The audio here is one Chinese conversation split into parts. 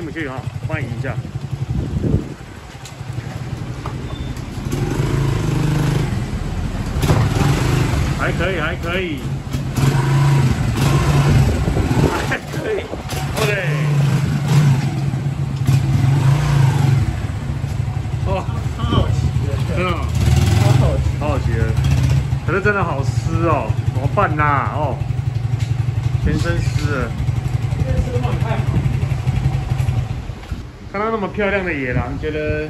进不去哈，欢迎一下。还可以，还可以，还可以，OK。哦，超好骑的，真超好骑。好好骑的，可是真的好湿哦，怎么办呐、哦，全身湿了。看到那么漂亮的野狼，觉得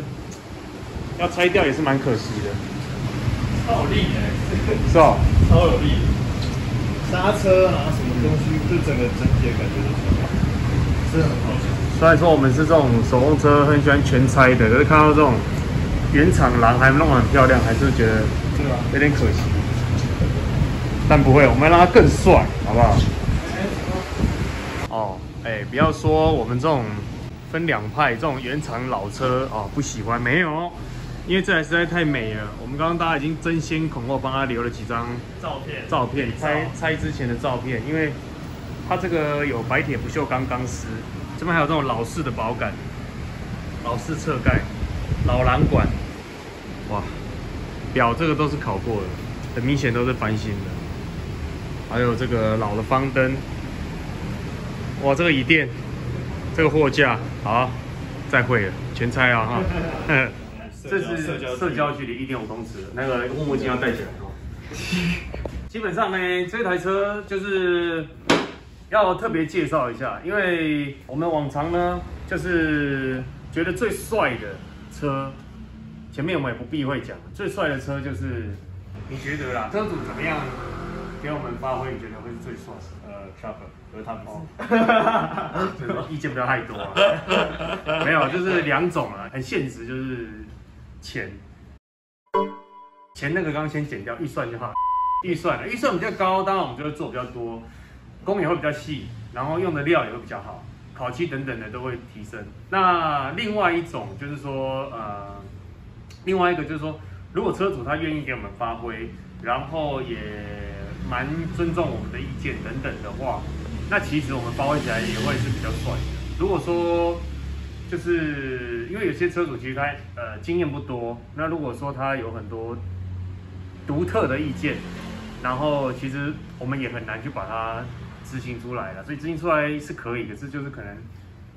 要拆掉也是蛮可惜的，超有力的，是哦。超有力的。刹车啊，什么东西，就整个整体的感觉都超好，是很好骑。虽然说我们是这种手工车，很喜欢全拆的，可是看到这种原厂狼还弄得很漂亮，还是觉得？有点可惜。但不会，我们要让它更帅，好不好？哦，哎，不要说我们这种分两派，这种原厂老车哦不喜欢，没有，因为这台实在太美了。我们刚刚大家已经争先恐后帮他留了几张照片，照片，拆拆之前的照片，因为它这个有白铁不锈钢钢丝，这边还有这种老式的保杆，老式侧盖，老蓝管，哇，表这个都是烤过的，很明显都是翻新的，还有这个老的方灯，哇，这个椅垫，这个货架，好，再会了，全拆啊哈。这是社交距离一点五公尺，那个护目镜要戴起来哦。基本上呢，这台车就是要特别介绍一下，因为我们往常呢就是觉得最帅的车，前面我们也不避讳讲，最帅的车就是你觉得啦，车主怎么样给我们发挥？你觉得会是最帅的？呃，Chopper，可是他不哦是。就是意见不要太多啊。没有，就是两种啊，很现实，就是钱，钱那个刚刚先减掉，预算就好。预算啊预算比较高，当然我们就会做比较多，工也会比较细，然后用的料也会比较好，烤漆等等的都会提升。那另外一种就是说，呃，另外一个就是说，如果车主他愿意给我们发挥，然后也蛮尊重我们的意见等等的话，那其实我们发挥起来也会是比较帅的。如果说就是因为有些车主其实他呃经验不多，那如果说他有很多独特的意见，然后其实我们也很难去把它执行出来了。所以执行出来是可以，可是就是可能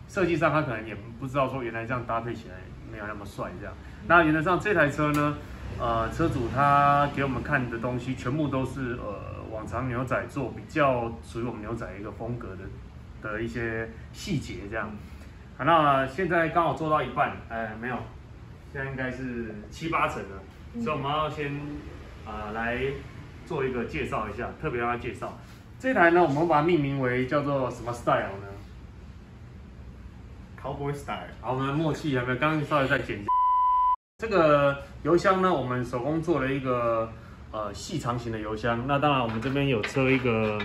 设计上他可能也不知道说原来这样搭配起来没有那么帅这样。那原则上这台车呢，呃，车主他给我们看的东西全部都是呃往常牛仔做比较属于我们牛仔一个风格的的一些细节这样。好，那现在刚好做到一半，呃，没有，现在应该是七八成了，所以我们要先啊、呃来做一个介绍一下，特别让他介绍这台呢，我们把它命名为叫做什么 style 呢？Cowboy Style，好，我们的默契还没有？刚刚稍微再剪。这个油箱呢，我们手工做了一个呃细长型的油箱。那当然，我们这边有车一个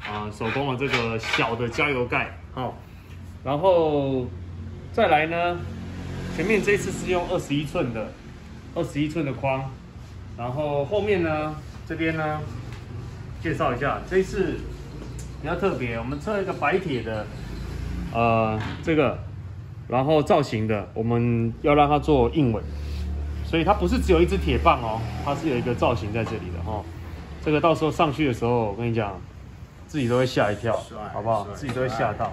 啊、手工的这个小的加油盖，哦，然后再来呢，前面这一次是用二十一寸的，二十一寸的框，然后后面呢，这边呢，介绍一下，这一次比较特别，我们测一个白铁的，呃，这个。然后造型的，我们要让它做硬稳，所以它不是只有一只铁棒哦，它是有一个造型在这里的哦。这个到时候上去的时候，我跟你讲，自己都会吓一跳帅，好不好？自己都会吓到。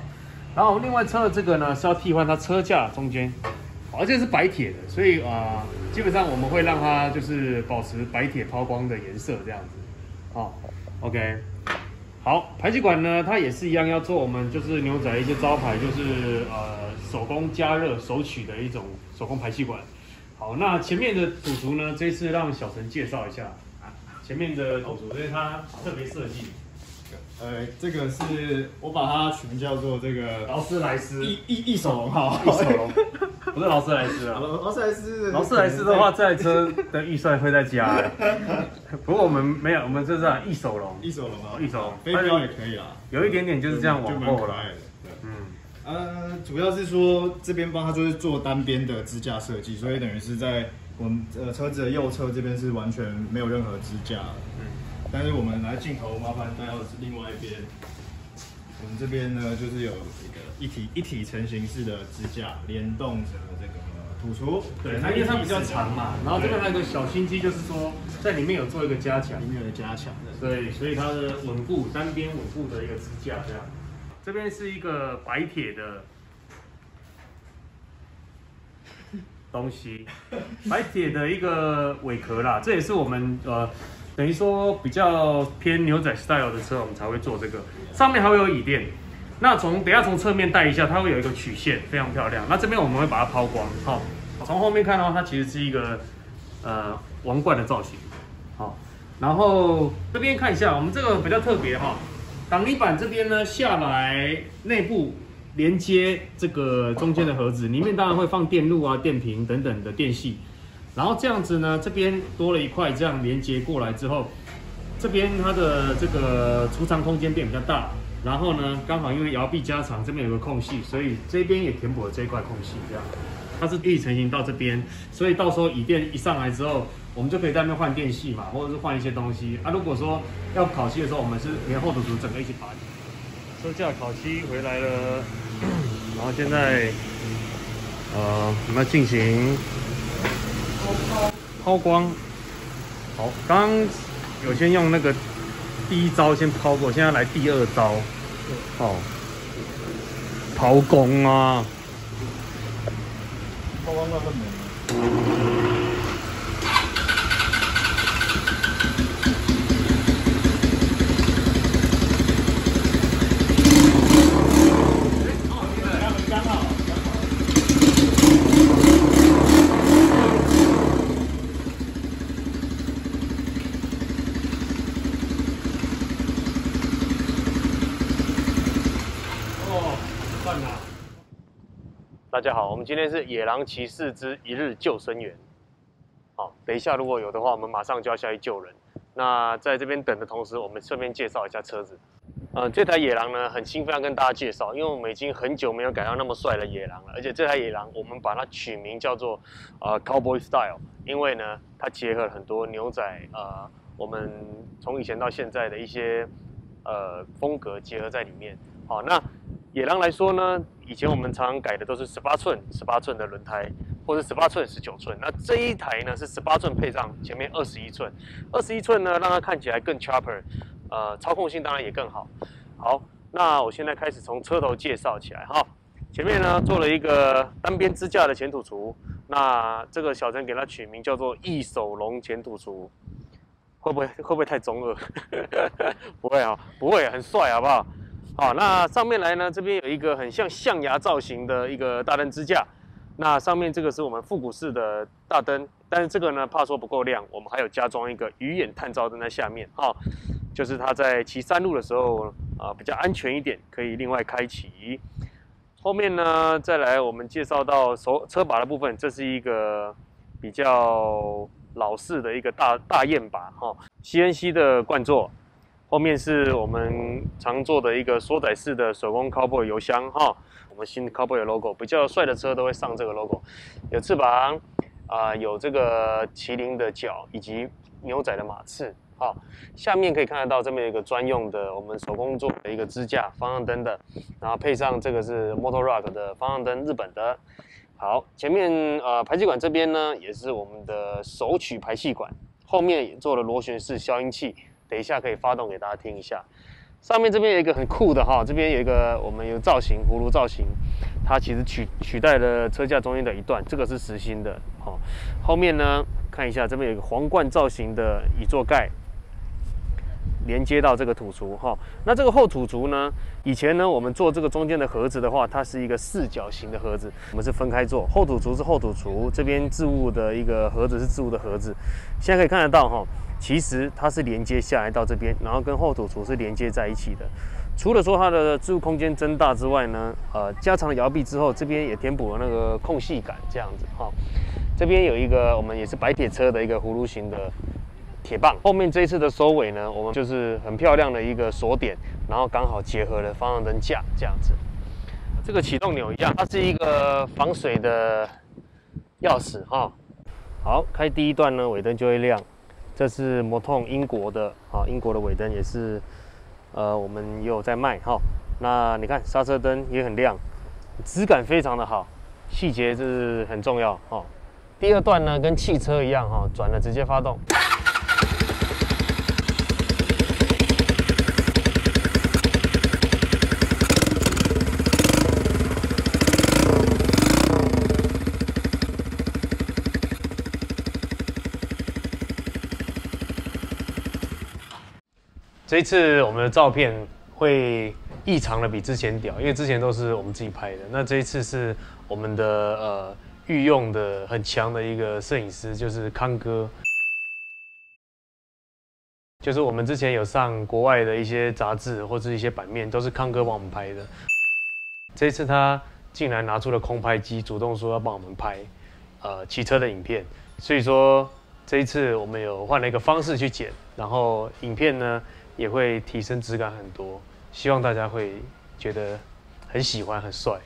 然后我们另外车的这个呢是要替换它车架中间，而且是白铁的，所以啊、呃基本上我们会让它就是保持白铁抛光的颜色这样子。哦，OK。好，排气管呢，它也是一样要做我们就是牛仔一些招牌，就是呃手工加热手取的一种手工排气管。好，那前面的主厨呢，这次让小陈介绍一下。啊，前面的主厨，这是他特别设计，呃，这个是我把它取名叫做这个劳斯莱斯。一一一手龙号，一手龙，不是劳斯莱斯啊。劳劳斯莱斯，劳斯莱斯的话，这台车的预算会再加，不过我们没有，我们这是啊一手龙，一手龙啊，一手龙。飞镖也可以啦，有一点点就是这样往后了就蛮可爱。的。对，嗯，呃，主要是说这边帮他就是做单边的支架设计，所以等于是在我们呃车子的右侧这边是完全没有任何支架。嗯但是我们来镜头，麻烦带到另外一边。我们这边呢就是有一个一体一体成型式的支架，联动着这个土厨。对，它因为它比较长嘛，然后这边还有个小心机，就是说在里面有做一个加强，里面有加强的。对，所以它的稳固单边稳固的一个支架这样。这边是一个白铁的东西，白铁的一个尾壳啦，这也是我们呃等于说比较偏牛仔 style 的车，我们才会做这个。上面还会有椅垫，那从等下从侧面带一下，它会有一个曲线，非常漂亮。那这边我们会把它抛光，好，从后面看的话，它其实是一个呃王冠的造型，好，然后这边看一下，我们这个比较特别哈。挡泥板这边呢下来，内部连接这个中间的盒子，里面当然会放电路啊、电瓶等等的电系。然后这样子呢，这边多了一块，这样连接过来之后，这边它的这个储藏空间变比较大。然后呢，刚好因为摇臂加长，这边有个空隙，所以这边也填补了这一块空隙。这样，它是一体成型到这边，所以到时候椅垫一上来之后。我们就可以在那边换电系嘛，或者是换一些东西啊。如果说要烤漆的时候，我们是连后土组整个一起拔。车架烤漆回来了，然后现在呃我们要进行抛光。好，刚刚有先用那个第一招先抛过，现在来第二招。好，抛光啊！抛光到后面。大家好，我们今天是野狼骑士之一日救生员。好，等一下如果有的话，我们马上就要下去救人。那在这边等的同时，我们顺便介绍一下车子。呃，这台野狼呢，很兴奋要跟大家介绍，因为我们已经很久没有改到那么帅的野狼了。而且这台野狼，我们把它取名叫做呃 Cowboy Style，因为呢，它结合了很多牛仔呃，我们从以前到现在的一些呃风格结合在里面。好，那。野狼来说呢，以前我们常常改的都是十八寸、十八寸的轮胎，或者十八寸、十九寸。那这一台呢是十八寸配上前面二十一寸，二十一寸呢让它看起来更 chopper，呃，操控性当然也更好。好，那我现在开始从车头介绍起来哈。前面呢做了一个单边支架的前土厨，那这个小陈给它取名叫做翼手龙前土厨，会不会会不会太中二？不会啊，不会，很帅，好不好？好，那上面来呢，这边有一个很像象牙造型的一个大灯支架。那上面这个是我们复古式的大灯，但是这个呢怕说不够亮，我们还有加装一个鱼眼探照灯在下面。哈，就是它在骑山路的时候啊比较安全一点，可以另外开启。后面呢再来我们介绍到手车把的部分，这是一个比较老式的一个大大雁把哈，CNC 的冠座。后面是我们常做的一个缩载式的手工 Cowboy 油箱哈，我们新 Cowboy logo 比较帅的车都会上这个 logo，有翅膀啊，有这个麒麟的角以及牛仔的马刺，好，下面可以看得到这边有一个专用的我们手工做的一个支架方向灯的，然后配上这个是 Motor Rock 的方向灯，日本的，好，前面呃排气管这边呢也是我们的手取排气管，后面也做了螺旋式消音器。等一下可以发动给大家听一下，上面这边有一个很酷的哈，这边有一个我们有造型葫芦造型，它其实取取代了车架中间的一段，这个是实心的。哈，后面呢看一下这边有一个皇冠造型的椅座盖，连接到这个土厨哈。那这个后土厨呢，以前呢我们做这个中间的盒子的话，它是一个四角形的盒子，我们是分开做，后土厨是后土厨，这边置物的一个盒子是置物的盒子，现在可以看得到哈。其实它是连接下来到这边，然后跟后土厨是连接在一起的。除了说它的置物空间增大之外呢，呃，加长摇臂之后，这边也填补了那个空隙感，这样子哈。这边有一个我们也是白铁车的一个葫芦形的铁棒。后面这一次的收尾呢，我们就是很漂亮的一个锁点，然后刚好结合了方向灯架这样子。这个启动钮一样，它是一个防水的钥匙哈。好，开第一段呢，尾灯就会亮。这是摩通英国的啊，英国的尾灯也是，呃，我们也有在卖哈。那你看刹车灯也很亮，质感非常的好，细节是很重要哈。第二段呢，跟汽车一样哈，转了直接发动。这一次我们的照片会异常的比之前屌，因为之前都是我们自己拍的。那这一次是我们的呃御用的很强的一个摄影师，就是康哥，就是我们之前有上国外的一些杂志或者一些版面，都是康哥帮我们拍的。这一次他竟然拿出了空拍机，主动说要帮我们拍呃骑车的影片，所以说这一次我们有换了一个方式去剪，然后影片呢。也会提升质感很多，希望大家会觉得很喜欢、很帅。